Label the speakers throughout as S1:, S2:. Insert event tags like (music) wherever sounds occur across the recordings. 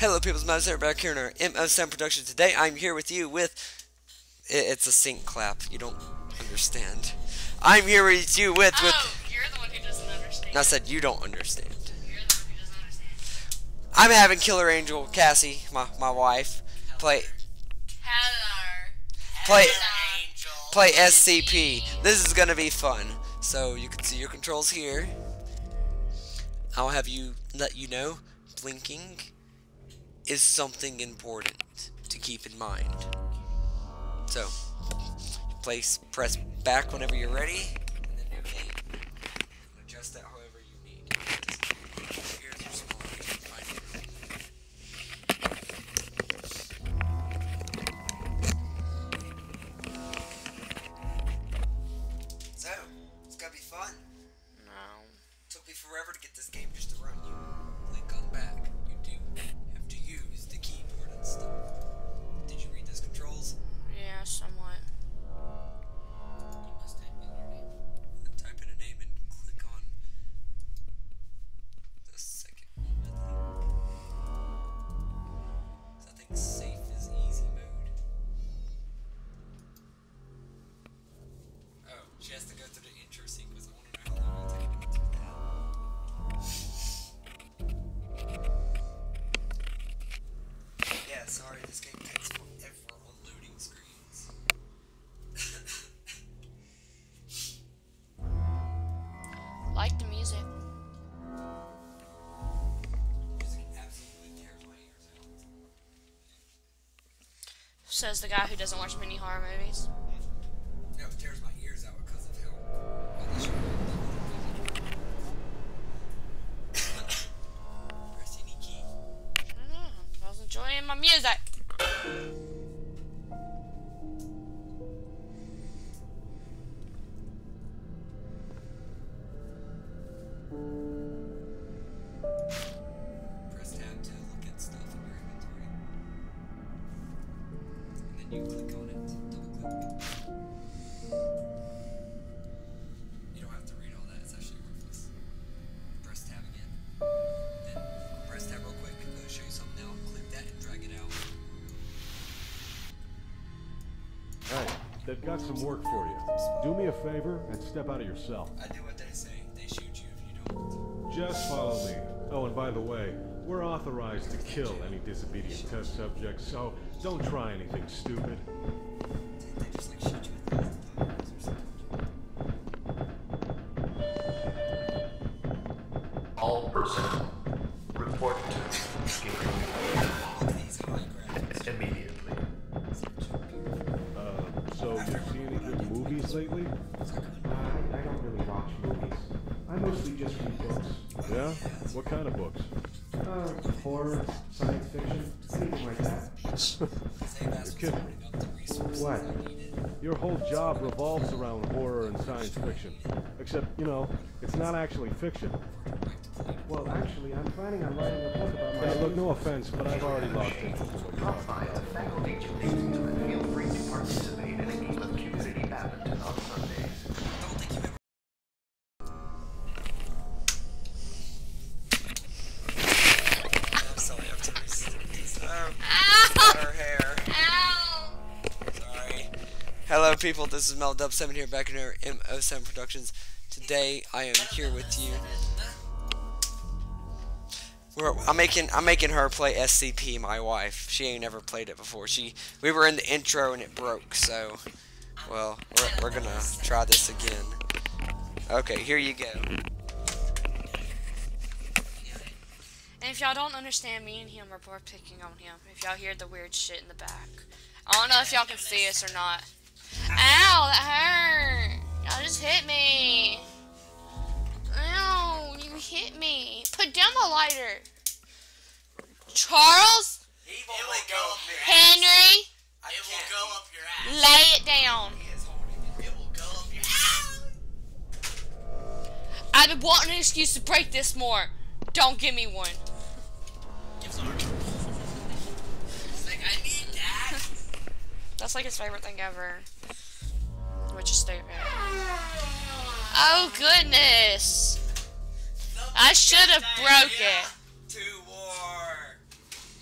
S1: Hello, people's mouse are back here in our M07 production. Today, I'm here with you with. It's a sync clap. You don't understand. I'm here with you with. with
S2: Oh, you're the one who doesn't understand.
S1: I said you don't understand.
S2: You're the one who doesn't understand.
S1: I'm having Kellerangel Cassie, my my wife, play
S2: Hello.
S1: play
S2: Angel.
S1: play SCP. This is gonna be fun. So you can see your controls here. I'll have you let you know blinking is something important to keep in mind. So, place press back whenever you're ready,
S2: Says the guy who doesn't watch many horror movies.
S1: No,
S3: They've got some work for you. Do me a favor and step out of your cell.
S1: I do what they say, they shoot you if you don't.
S3: Just follow me. Oh, and by the way, we're authorized to kill any disobedient test subjects, so don't try anything stupid. Movies lately?
S4: Uh, I, I don't really watch movies. I mostly just read books.
S3: Yeah? What kind of books?
S4: Uh, horror, science fiction, anything like that.
S1: Save as
S3: kidding.
S1: up
S4: What?
S3: Your whole job revolves around horror and science fiction. Except, you know, it's not actually fiction.
S4: Well, actually, I'm planning on writing a book about my.
S3: Now, look, no offense, but I've already lost interest in what you're
S5: Drop
S3: talking
S5: by
S3: about.
S5: the faculty gymnasium and feel free to participate in a game of
S1: People. This is Mel Dub Seven here, back in our M07 Productions. Today, I am here with you. We're, I'm making I'm making her play SCP. My wife. She ain't never played it before. She we were in the intro and it broke. So, well, we're we're gonna try this again. Okay, here you go.
S2: And if y'all don't understand, me and him are both picking on him. If y'all hear the weird shit in the back. I don't know if y'all can see us or not. Ow, that hurt. Y'all just hit me. Ow, you hit me. Put down the lighter. Charles?
S1: It will go up
S2: Henry?
S1: It will go up your ass.
S2: Lay it down.
S1: It will go up your ass.
S2: I've been wanting an excuse to break this more. Don't give me one.
S1: It's like I need that. (laughs)
S2: That's like his favorite thing ever. Which is stupid. Uh, oh goodness! I should have broke it.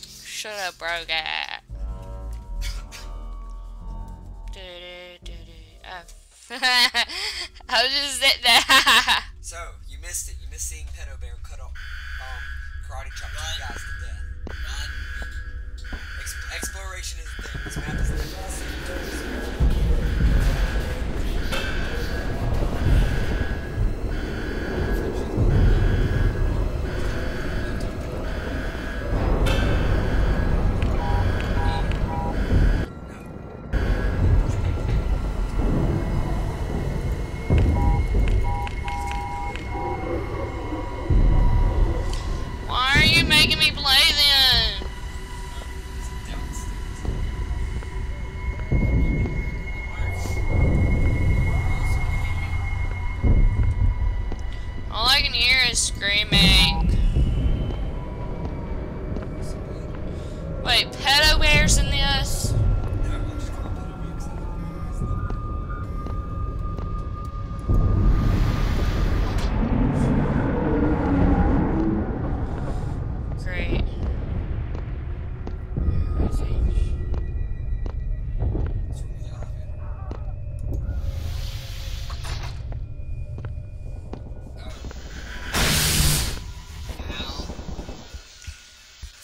S2: Should have broke it. Do-do-do-do. Oh. (laughs) I was just sitting there. (laughs)
S1: So,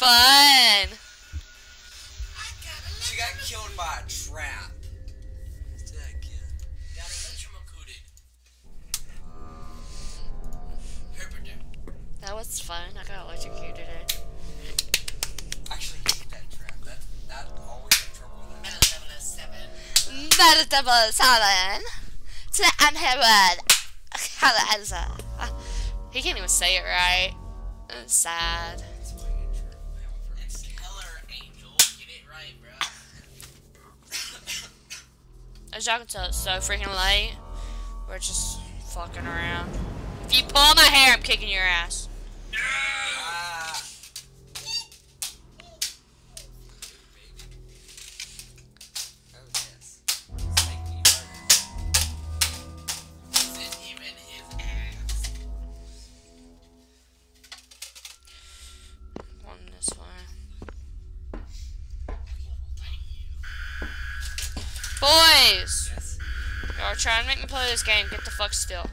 S2: Fun!
S1: She got killed by a trap. That
S2: was fun. I got electrocuted.
S1: Actually hate that trap. That that always in trouble with that.
S2: That is double seven. To unheard. Hello, He can't even say it right. It's sad. As y'all can tell, it's so freaking late. We're just fucking around. If you pull my hair, I'm kicking your ass. Boys!
S1: Yes.
S2: Y'all are trying to make me play this game. Get the fuck still.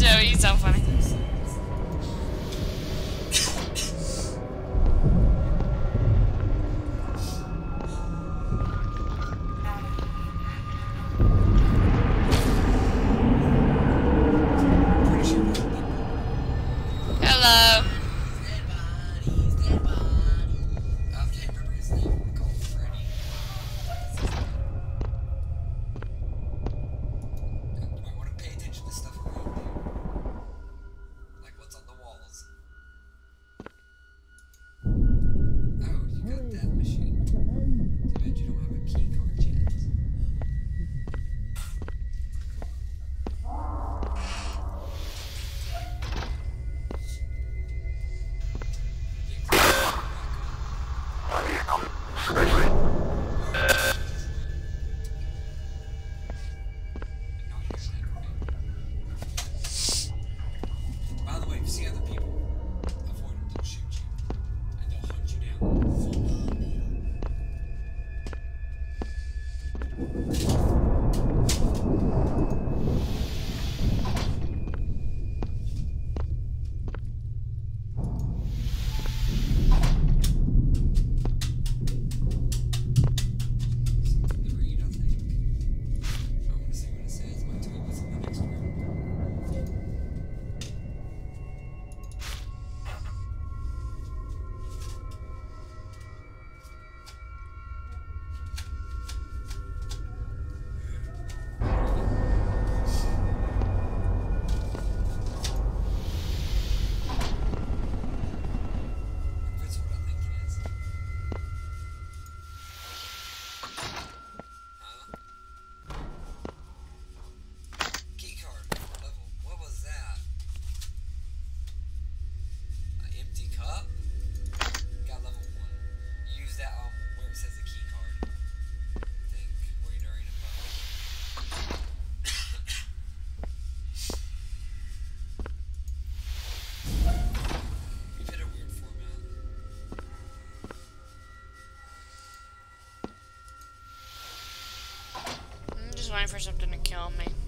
S2: Joey, He's so funny.
S1: Right, right. for something to kill me.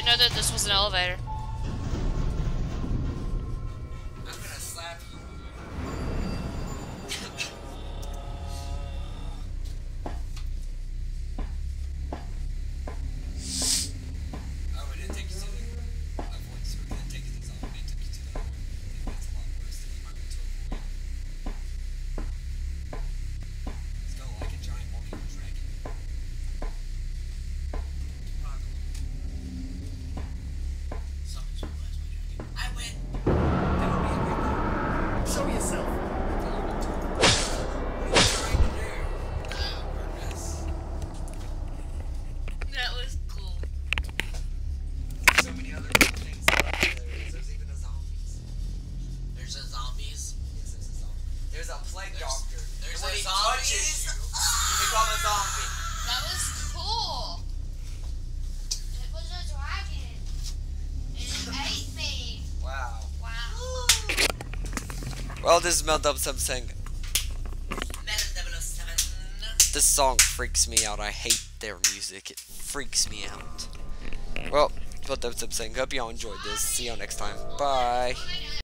S1: didn't know that this was an elevator.
S2: Well, this is Mel
S6: something.
S2: This song freaks me out. I hate their music. It freaks me out. Well, that's something. Hope y'all enjoyed this. See y'all next time. Bye.